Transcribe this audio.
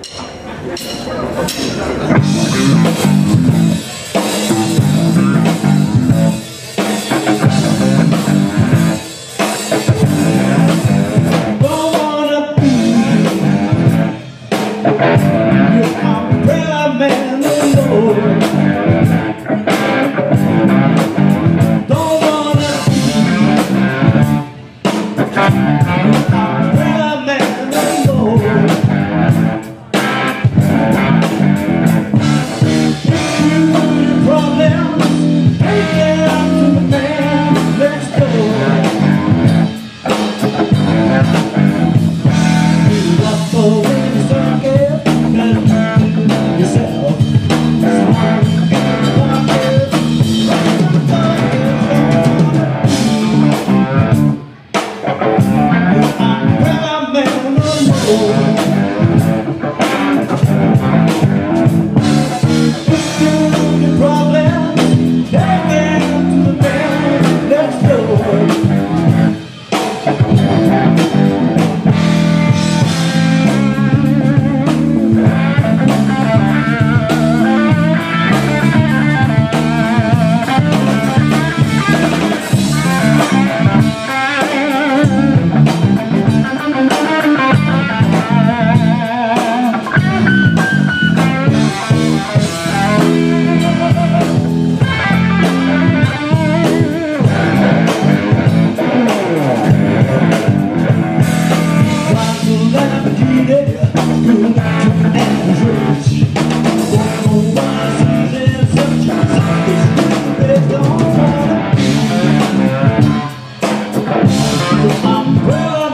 Thank you. Gracias. I'm proud.